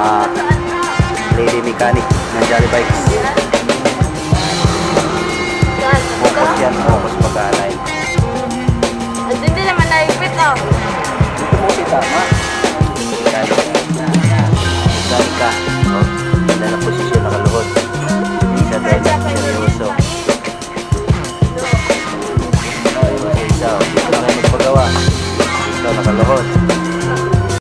mga lady mechanic ng Jolly Bikes. Focus yan, focus pagkaanay. At hindi naman naipit oh. Dito mo si tama. Mechanic.